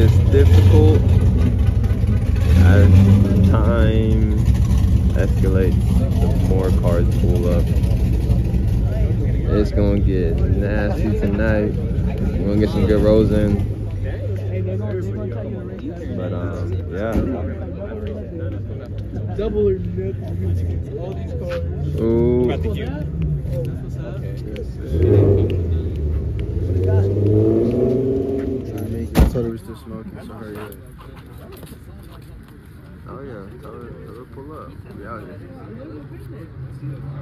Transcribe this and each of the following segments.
gets difficult as time escalates, the more cars pull up. It's gonna get nasty tonight. We're gonna get some good rows in. But um, yeah. Double or nothing. All these cars. Ooh. I thought it was still smoking, so hurry up. Oh yeah, tell her, tell her pull up. We out here.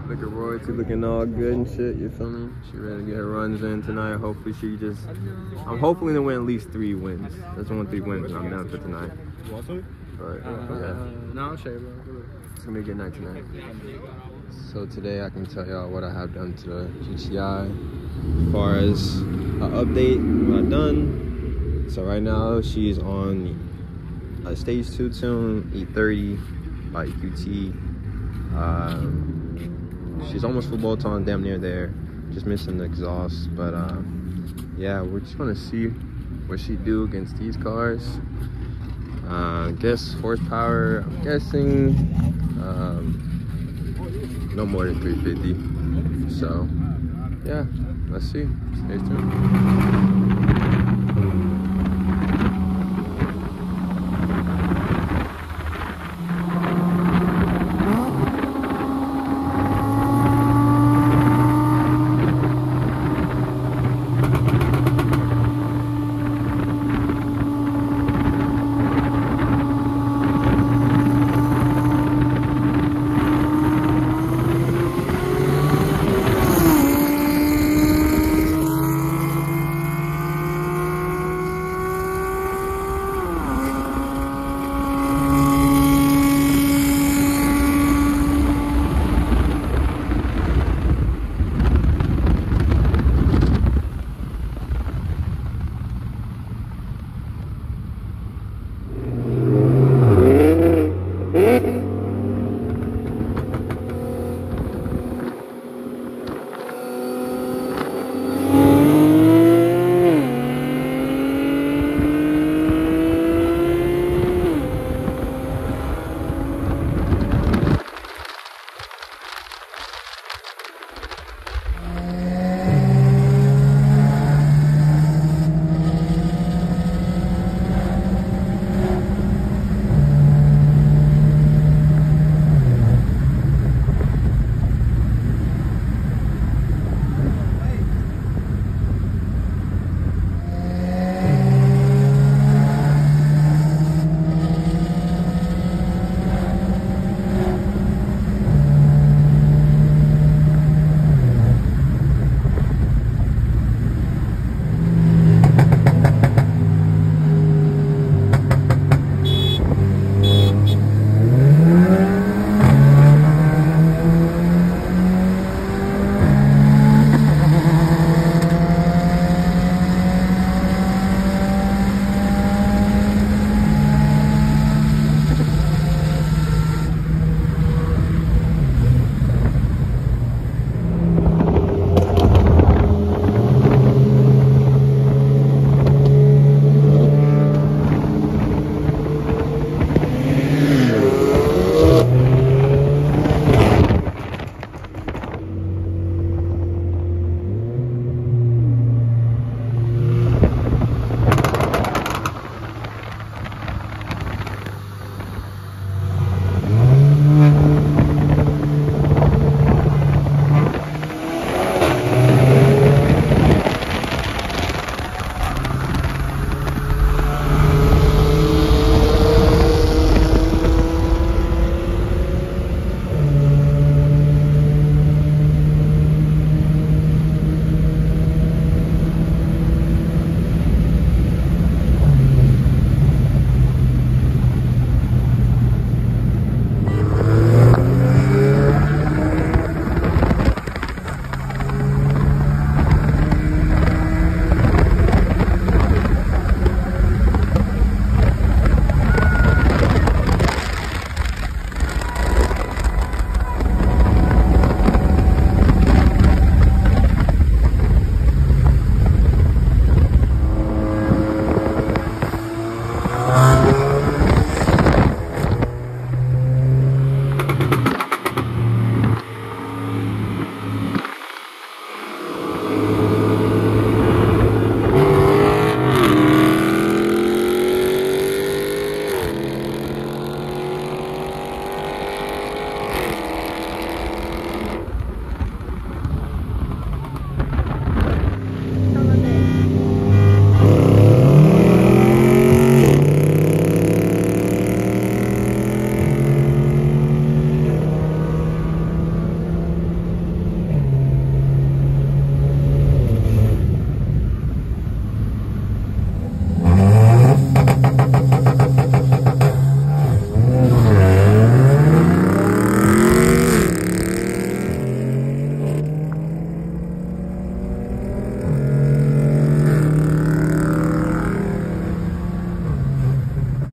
Look at Royalty looking all good and shit, you feel me? She ready to get her runs in tonight. Hopefully she just I'm hopefully to win at least three wins. That's one three wins I'm down for tonight. But yeah. No, I'll show you, bro. It's gonna be a good night tonight. So today I can tell y'all what I have done to the GTI as far as an update, what I've done. So right now she's on a stage two tune, E30 by EQT. Um, she's almost full bolt on, damn near there. Just missing the exhaust, but um, yeah, we're just gonna see what she do against these cars. Uh, guess horsepower, I'm guessing um, no more than 350. So, yeah, let's see. Stay tuned.